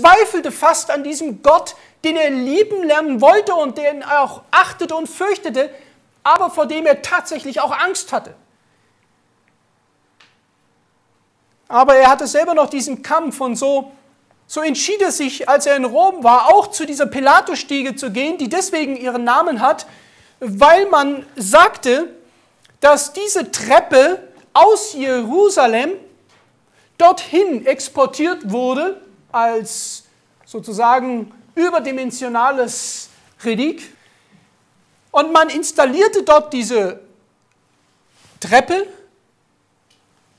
zweifelte fast an diesem Gott, den er lieben lernen wollte und den er auch achtete und fürchtete, aber vor dem er tatsächlich auch Angst hatte. Aber er hatte selber noch diesen Kampf und so, so entschied er sich, als er in Rom war, auch zu dieser Pilatusstiege zu gehen, die deswegen ihren Namen hat, weil man sagte, dass diese Treppe aus Jerusalem dorthin exportiert wurde als sozusagen überdimensionales Relik. Und man installierte dort diese Treppe,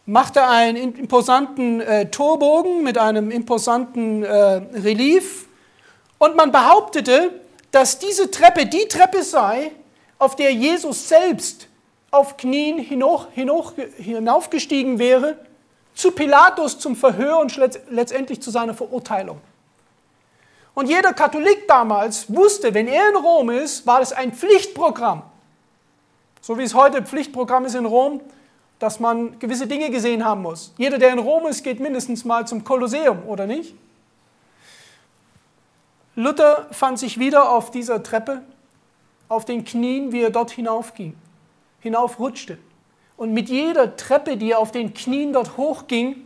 machte einen imposanten äh, Torbogen mit einem imposanten äh, Relief und man behauptete, dass diese Treppe die Treppe sei, auf der Jesus selbst auf Knien hinauf, hinauf, hinaufgestiegen wäre, zu Pilatus zum Verhör und letztendlich zu seiner Verurteilung. Und jeder Katholik damals wusste, wenn er in Rom ist, war das ein Pflichtprogramm. So wie es heute Pflichtprogramm ist in Rom, dass man gewisse Dinge gesehen haben muss. Jeder, der in Rom ist, geht mindestens mal zum Kolosseum, oder nicht? Luther fand sich wieder auf dieser Treppe, auf den Knien, wie er dort hinaufging, hinaufrutschte. Und mit jeder Treppe, die er auf den Knien dort hochging,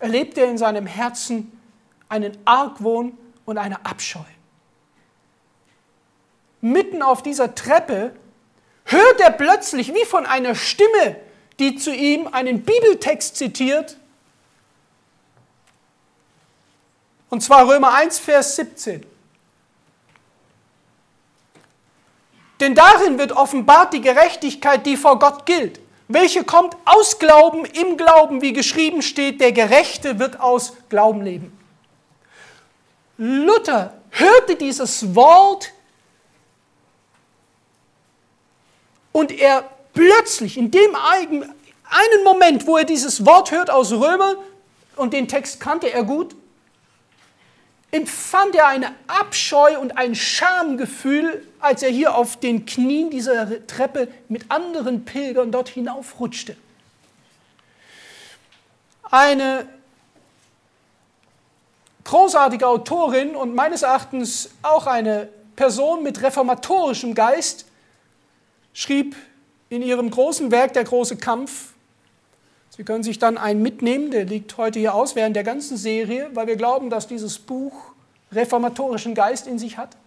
erlebte er in seinem Herzen einen Argwohn und eine Abscheu. Mitten auf dieser Treppe hört er plötzlich wie von einer Stimme, die zu ihm einen Bibeltext zitiert. Und zwar Römer 1, Vers 17. Denn darin wird offenbart die Gerechtigkeit, die vor Gott gilt, welche kommt aus Glauben im Glauben, wie geschrieben steht, der Gerechte wird aus Glauben leben. Luther hörte dieses Wort und er plötzlich, in dem einen Moment, wo er dieses Wort hört aus Römer, und den Text kannte er gut, empfand er eine Abscheu und ein Schamgefühl, als er hier auf den Knien dieser Treppe mit anderen Pilgern dort hinaufrutschte. Eine großartige Autorin und meines Erachtens auch eine Person mit reformatorischem Geist schrieb in ihrem großen Werk Der große Kampf, Sie können sich dann einen mitnehmen, der liegt heute hier aus während der ganzen Serie, weil wir glauben, dass dieses Buch reformatorischen Geist in sich hat.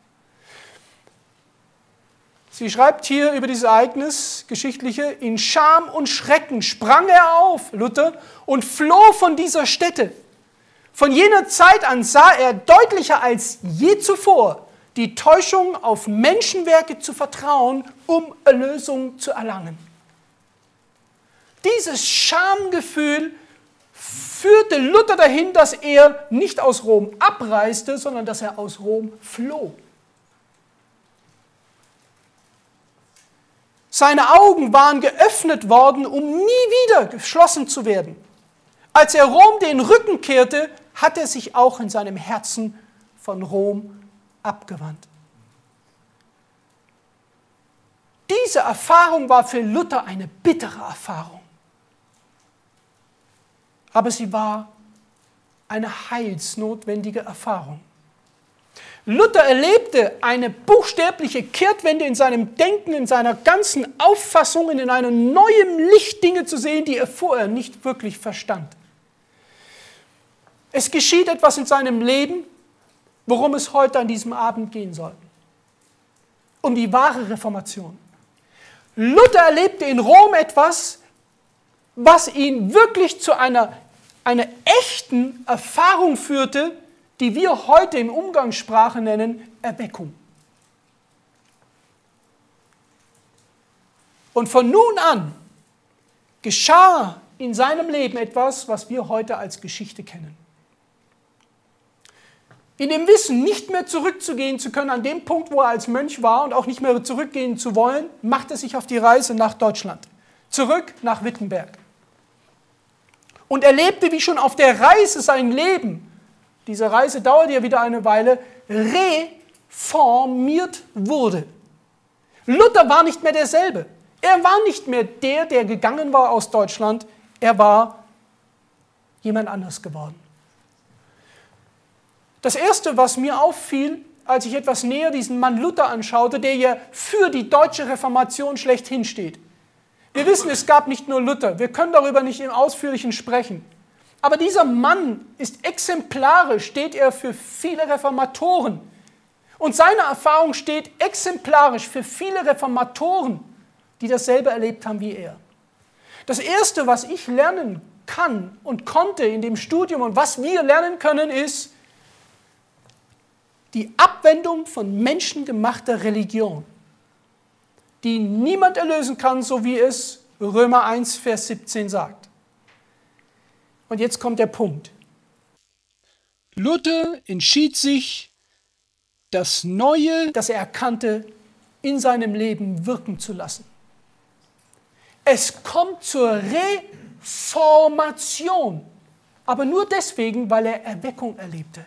Sie schreibt hier über dieses Ereignis, geschichtliche, in Scham und Schrecken sprang er auf, Luther, und floh von dieser Stätte. Von jener Zeit an sah er deutlicher als je zuvor die Täuschung auf Menschenwerke zu vertrauen, um Erlösung zu erlangen. Dieses Schamgefühl führte Luther dahin, dass er nicht aus Rom abreiste, sondern dass er aus Rom floh. Seine Augen waren geöffnet worden, um nie wieder geschlossen zu werden. Als er Rom den Rücken kehrte, hat er sich auch in seinem Herzen von Rom abgewandt. Diese Erfahrung war für Luther eine bittere Erfahrung aber sie war eine heilsnotwendige Erfahrung. Luther erlebte eine buchstäbliche Kehrtwende in seinem Denken, in seiner ganzen Auffassung, in einem neuen Licht Dinge zu sehen, die er vorher nicht wirklich verstand. Es geschieht etwas in seinem Leben, worum es heute an diesem Abend gehen soll. Um die wahre Reformation. Luther erlebte in Rom etwas, was ihn wirklich zu einer einer echten Erfahrung führte, die wir heute im Umgangssprache nennen Erweckung. Und von nun an geschah in seinem Leben etwas, was wir heute als Geschichte kennen. In dem Wissen, nicht mehr zurückzugehen zu können an dem Punkt, wo er als Mönch war und auch nicht mehr zurückgehen zu wollen, macht er sich auf die Reise nach Deutschland, zurück nach Wittenberg und erlebte, wie schon auf der Reise sein Leben, diese Reise dauerte ja wieder eine Weile, reformiert wurde. Luther war nicht mehr derselbe. Er war nicht mehr der, der gegangen war aus Deutschland. Er war jemand anders geworden. Das Erste, was mir auffiel, als ich etwas näher diesen Mann Luther anschaute, der ja für die deutsche Reformation schlechthin steht. Wir wissen, es gab nicht nur Luther, wir können darüber nicht im Ausführlichen sprechen. Aber dieser Mann ist exemplarisch, steht er für viele Reformatoren. Und seine Erfahrung steht exemplarisch für viele Reformatoren, die dasselbe erlebt haben wie er. Das Erste, was ich lernen kann und konnte in dem Studium und was wir lernen können, ist die Abwendung von menschengemachter Religion, die niemand erlösen kann, so wie es Römer 1, Vers 17 sagt. Und jetzt kommt der Punkt. Luther entschied sich, das Neue, das er erkannte, in seinem Leben wirken zu lassen. Es kommt zur Reformation, aber nur deswegen, weil er Erweckung erlebte.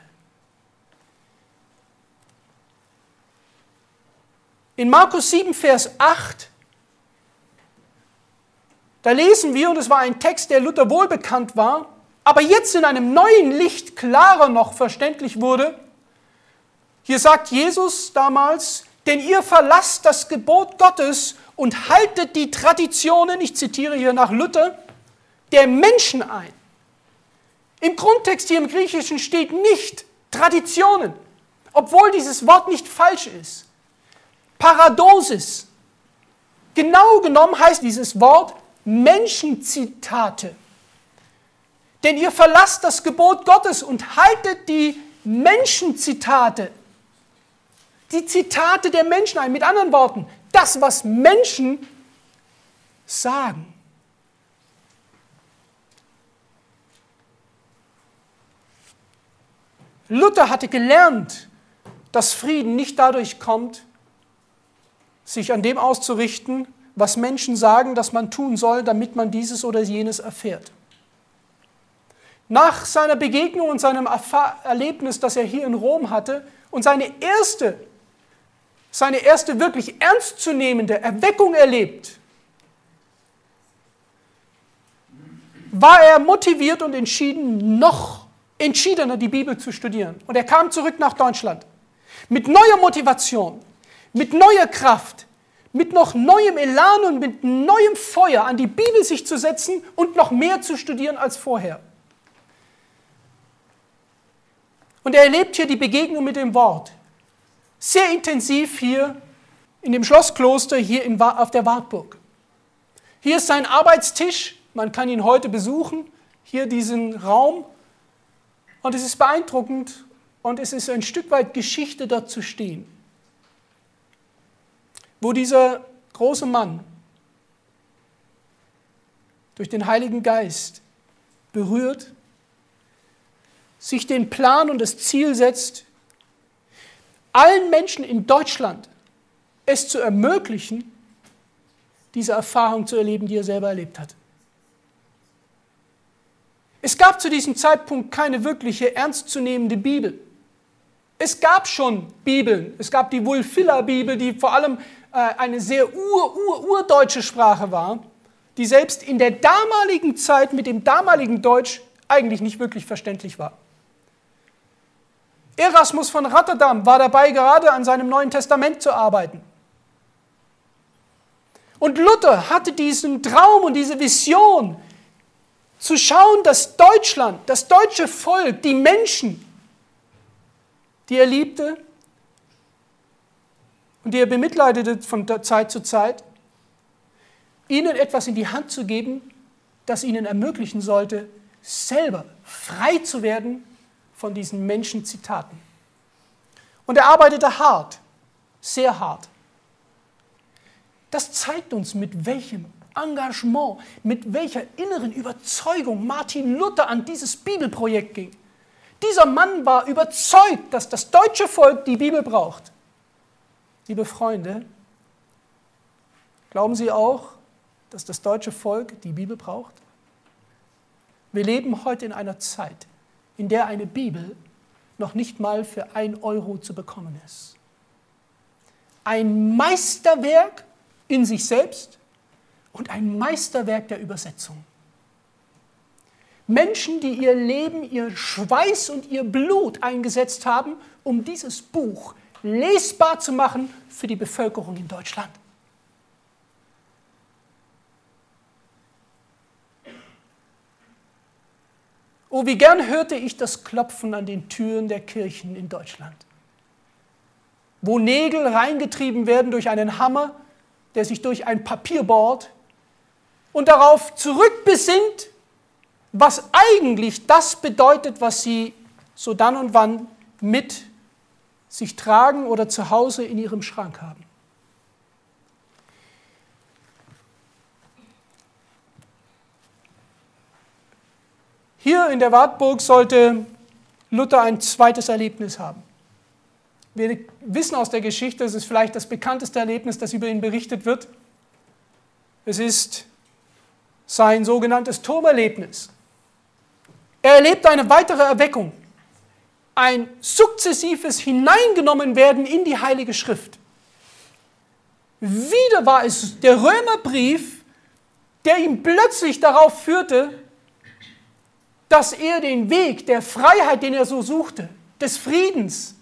In Markus 7, Vers 8, da lesen wir, und es war ein Text, der Luther wohlbekannt war, aber jetzt in einem neuen Licht klarer noch verständlich wurde. Hier sagt Jesus damals, denn ihr verlasst das Gebot Gottes und haltet die Traditionen, ich zitiere hier nach Luther, der Menschen ein. Im Grundtext hier im Griechischen steht nicht Traditionen, obwohl dieses Wort nicht falsch ist. Paradosis. Genau genommen heißt dieses Wort Menschenzitate. Denn ihr verlasst das Gebot Gottes und haltet die Menschenzitate, die Zitate der Menschen ein. Mit anderen Worten, das, was Menschen sagen. Luther hatte gelernt, dass Frieden nicht dadurch kommt, sich an dem auszurichten, was Menschen sagen, dass man tun soll, damit man dieses oder jenes erfährt. Nach seiner Begegnung und seinem Erlebnis, das er hier in Rom hatte, und seine erste, seine erste wirklich ernstzunehmende Erweckung erlebt, war er motiviert und entschieden, noch entschiedener die Bibel zu studieren. Und er kam zurück nach Deutschland mit neuer Motivation, mit neuer Kraft, mit noch neuem Elan und mit neuem Feuer an die Bibel sich zu setzen und noch mehr zu studieren als vorher. Und er erlebt hier die Begegnung mit dem Wort. Sehr intensiv hier in dem Schlosskloster, hier in, auf der Wartburg. Hier ist sein Arbeitstisch, man kann ihn heute besuchen, hier diesen Raum. Und es ist beeindruckend und es ist ein Stück weit Geschichte dort zu stehen wo dieser große Mann durch den Heiligen Geist berührt, sich den Plan und das Ziel setzt, allen Menschen in Deutschland es zu ermöglichen, diese Erfahrung zu erleben, die er selber erlebt hat. Es gab zu diesem Zeitpunkt keine wirkliche ernstzunehmende Bibel. Es gab schon Bibeln. Es gab die Wulfilla-Bibel, die vor allem eine sehr ur-ur-urdeutsche Sprache war, die selbst in der damaligen Zeit mit dem damaligen Deutsch eigentlich nicht wirklich verständlich war. Erasmus von Rotterdam war dabei, gerade an seinem Neuen Testament zu arbeiten. Und Luther hatte diesen Traum und diese Vision, zu schauen, dass Deutschland, das deutsche Volk, die Menschen, die er liebte, und die er bemitleidete von Zeit zu Zeit, ihnen etwas in die Hand zu geben, das ihnen ermöglichen sollte, selber frei zu werden von diesen Menschenzitaten. Und er arbeitete hart, sehr hart. Das zeigt uns, mit welchem Engagement, mit welcher inneren Überzeugung Martin Luther an dieses Bibelprojekt ging. Dieser Mann war überzeugt, dass das deutsche Volk die Bibel braucht. Liebe Freunde, glauben Sie auch, dass das deutsche Volk die Bibel braucht? Wir leben heute in einer Zeit, in der eine Bibel noch nicht mal für ein Euro zu bekommen ist. Ein Meisterwerk in sich selbst und ein Meisterwerk der Übersetzung. Menschen, die ihr Leben, ihr Schweiß und ihr Blut eingesetzt haben, um dieses Buch lesbar zu machen für die Bevölkerung in Deutschland. Oh, wie gern hörte ich das Klopfen an den Türen der Kirchen in Deutschland, wo Nägel reingetrieben werden durch einen Hammer, der sich durch ein Papier bohrt und darauf zurückbesinnt, was eigentlich das bedeutet, was sie so dann und wann mit sich tragen oder zu Hause in ihrem Schrank haben. Hier in der Wartburg sollte Luther ein zweites Erlebnis haben. Wir wissen aus der Geschichte, es ist vielleicht das bekannteste Erlebnis, das über ihn berichtet wird. Es ist sein sogenanntes Turmerlebnis. Er erlebt eine weitere Erweckung, ein sukzessives Hineingenommenwerden in die Heilige Schrift. Wieder war es der Römerbrief, der ihn plötzlich darauf führte, dass er den Weg der Freiheit, den er so suchte, des Friedens,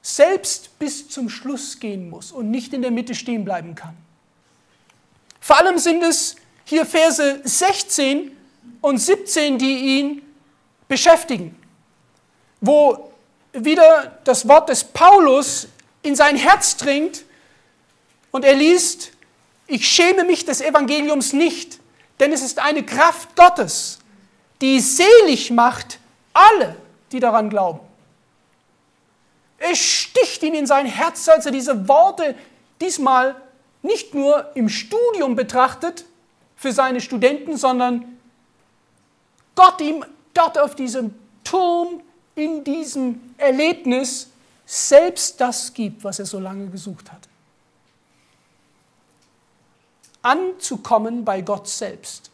selbst bis zum Schluss gehen muss und nicht in der Mitte stehen bleiben kann. Vor allem sind es hier Verse 16 und 17, die ihn beschäftigen, wo wieder das Wort des Paulus in sein Herz dringt und er liest, ich schäme mich des Evangeliums nicht, denn es ist eine Kraft Gottes, die selig macht alle, die daran glauben. Es sticht ihn in sein Herz, als er diese Worte diesmal nicht nur im Studium betrachtet für seine Studenten, sondern Gott ihm dort auf diesem Turm, in diesem Erlebnis selbst das gibt, was er so lange gesucht hat anzukommen bei Gott selbst.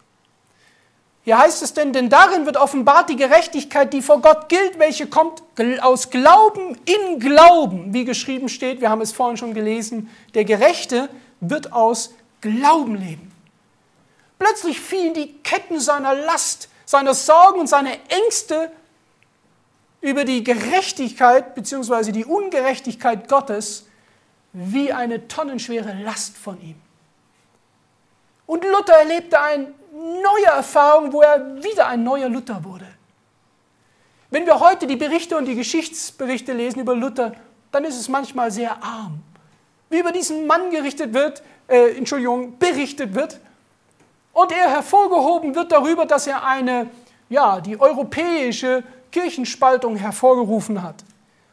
Hier heißt es denn, denn darin wird offenbart die Gerechtigkeit, die vor Gott gilt, welche kommt aus Glauben in Glauben, wie geschrieben steht, wir haben es vorhin schon gelesen, der Gerechte wird aus Glauben leben. Plötzlich fielen die Ketten seiner Last, seiner Sorgen und seiner Ängste über die Gerechtigkeit bzw. die Ungerechtigkeit Gottes wie eine tonnenschwere Last von ihm. Und Luther erlebte eine neue Erfahrung, wo er wieder ein neuer Luther wurde. Wenn wir heute die Berichte und die Geschichtsberichte lesen über Luther, dann ist es manchmal sehr arm. Wie über diesen Mann gerichtet wird, äh, Entschuldigung, berichtet wird. Und er hervorgehoben wird darüber, dass er eine, ja, die europäische Kirchenspaltung hervorgerufen hat.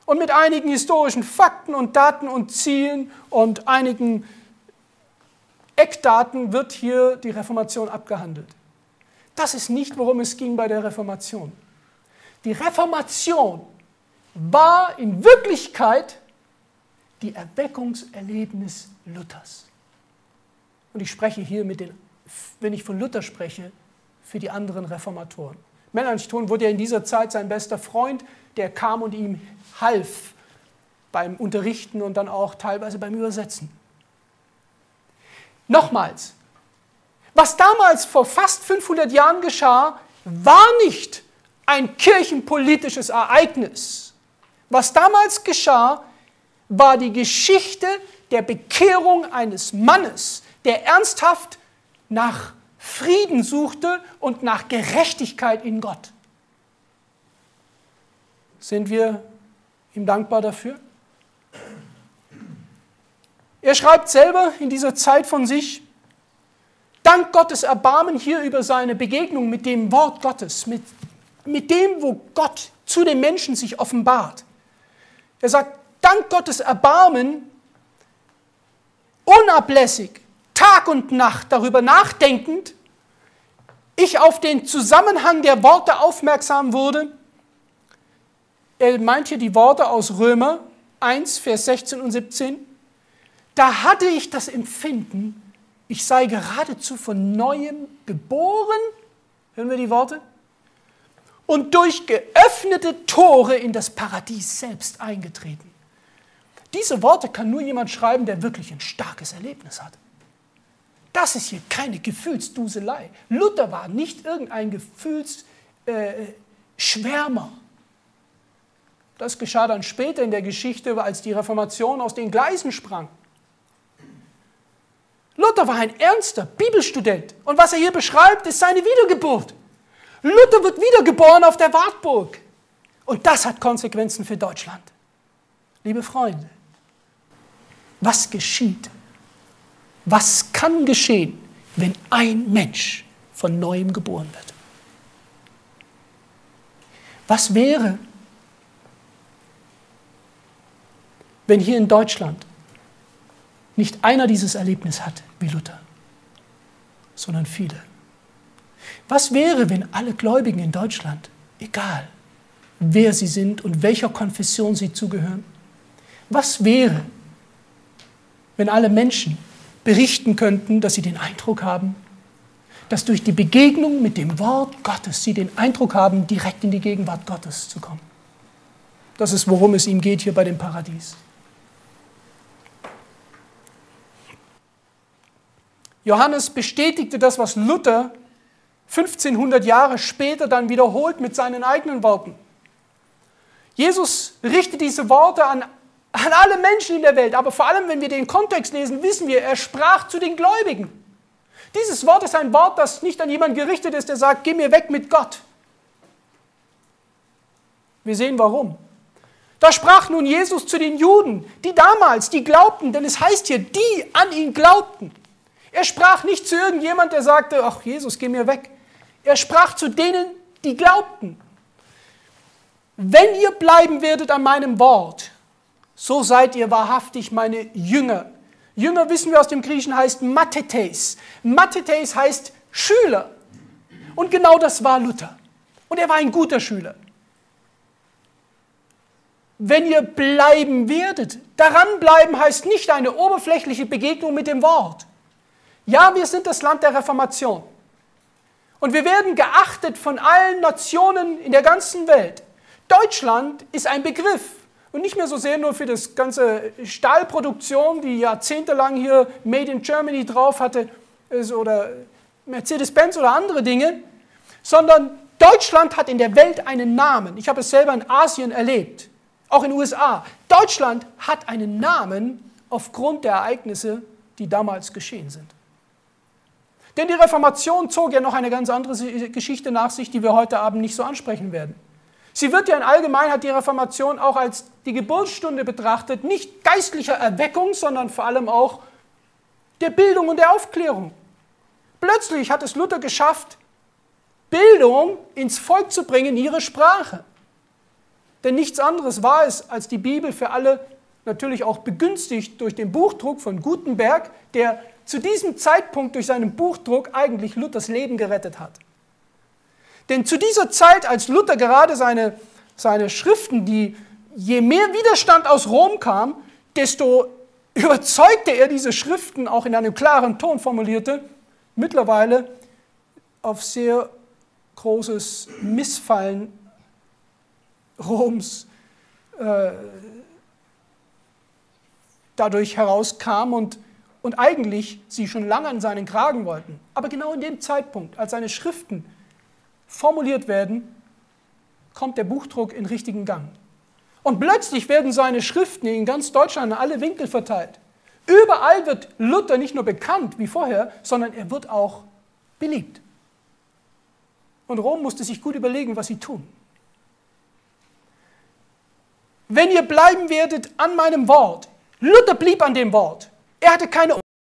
Und mit einigen historischen Fakten und Daten und Zielen und einigen Eckdaten wird hier die Reformation abgehandelt. Das ist nicht, worum es ging bei der Reformation. Die Reformation war in Wirklichkeit die Erweckungserlebnis Luthers. Und ich spreche hier mit den, wenn ich von Luther spreche, für die anderen Reformatoren. Melanchthon wurde ja in dieser Zeit sein bester Freund, der kam und ihm half beim Unterrichten und dann auch teilweise beim Übersetzen. Nochmals, was damals vor fast 500 Jahren geschah, war nicht ein kirchenpolitisches Ereignis. Was damals geschah, war die Geschichte der Bekehrung eines Mannes, der ernsthaft nach Frieden suchte und nach Gerechtigkeit in Gott. Sind wir ihm dankbar dafür? Er schreibt selber in dieser Zeit von sich, dank Gottes Erbarmen hier über seine Begegnung mit dem Wort Gottes, mit, mit dem, wo Gott zu den Menschen sich offenbart. Er sagt, dank Gottes Erbarmen, unablässig, Tag und Nacht darüber nachdenkend, ich auf den Zusammenhang der Worte aufmerksam wurde. Er meint hier die Worte aus Römer 1, Vers 16 und 17 da hatte ich das Empfinden, ich sei geradezu von neuem geboren, hören wir die Worte, und durch geöffnete Tore in das Paradies selbst eingetreten. Diese Worte kann nur jemand schreiben, der wirklich ein starkes Erlebnis hat. Das ist hier keine Gefühlsduselei. Luther war nicht irgendein Gefühlsschwärmer. Äh, das geschah dann später in der Geschichte, als die Reformation aus den Gleisen sprang. Luther war ein ernster Bibelstudent. Und was er hier beschreibt, ist seine Wiedergeburt. Luther wird wiedergeboren auf der Wartburg. Und das hat Konsequenzen für Deutschland. Liebe Freunde, was geschieht? Was kann geschehen, wenn ein Mensch von neuem geboren wird? Was wäre, wenn hier in Deutschland nicht einer dieses Erlebnis hat wie Luther, sondern viele? Was wäre, wenn alle Gläubigen in Deutschland, egal wer sie sind und welcher Konfession sie zugehören, was wäre, wenn alle Menschen berichten könnten, dass sie den Eindruck haben, dass durch die Begegnung mit dem Wort Gottes sie den Eindruck haben, direkt in die Gegenwart Gottes zu kommen. Das ist, worum es ihm geht hier bei dem Paradies. Johannes bestätigte das, was Luther 1500 Jahre später dann wiederholt mit seinen eigenen Worten. Jesus richtet diese Worte an, an alle Menschen in der Welt, aber vor allem, wenn wir den Kontext lesen, wissen wir, er sprach zu den Gläubigen. Dieses Wort ist ein Wort, das nicht an jemanden gerichtet ist, der sagt, geh mir weg mit Gott. Wir sehen warum. Da sprach nun Jesus zu den Juden, die damals, die glaubten, denn es heißt hier, die an ihn glaubten. Er sprach nicht zu irgendjemand, der sagte, ach Jesus, geh mir weg. Er sprach zu denen, die glaubten. Wenn ihr bleiben werdet an meinem Wort, so seid ihr wahrhaftig meine Jünger. Jünger wissen wir aus dem Griechischen heißt Mathetes. Mathetes heißt Schüler. Und genau das war Luther. Und er war ein guter Schüler. Wenn ihr bleiben werdet, daran bleiben heißt nicht eine oberflächliche Begegnung mit dem Wort. Ja, wir sind das Land der Reformation. Und wir werden geachtet von allen Nationen in der ganzen Welt. Deutschland ist ein Begriff und nicht mehr so sehr nur für das ganze Stahlproduktion, die jahrzehntelang hier Made in Germany drauf hatte, oder Mercedes-Benz oder andere Dinge, sondern Deutschland hat in der Welt einen Namen. Ich habe es selber in Asien erlebt, auch in den USA. Deutschland hat einen Namen aufgrund der Ereignisse, die damals geschehen sind. Denn die Reformation zog ja noch eine ganz andere Geschichte nach sich, die wir heute Abend nicht so ansprechen werden. Sie wird ja in Allgemeinheit die Reformation auch als die Geburtsstunde betrachtet, nicht geistlicher Erweckung, sondern vor allem auch der Bildung und der Aufklärung. Plötzlich hat es Luther geschafft, Bildung ins Volk zu bringen, ihre Sprache. Denn nichts anderes war es als die Bibel für alle, natürlich auch begünstigt durch den Buchdruck von Gutenberg, der zu diesem Zeitpunkt durch seinen Buchdruck eigentlich Luthers Leben gerettet hat. Denn zu dieser Zeit, als Luther gerade seine, seine Schriften, die je mehr Widerstand aus Rom kam, desto überzeugter er diese Schriften auch in einem klaren Ton formulierte, mittlerweile auf sehr großes Missfallen Roms äh, dadurch herauskam und und eigentlich sie schon lange an seinen Kragen wollten. Aber genau in dem Zeitpunkt, als seine Schriften formuliert werden, kommt der Buchdruck in richtigen Gang. Und plötzlich werden seine Schriften in ganz Deutschland in alle Winkel verteilt. Überall wird Luther nicht nur bekannt wie vorher, sondern er wird auch beliebt. Und Rom musste sich gut überlegen, was sie tun. Wenn ihr bleiben werdet an meinem Wort, Luther blieb an dem Wort, er hatte keine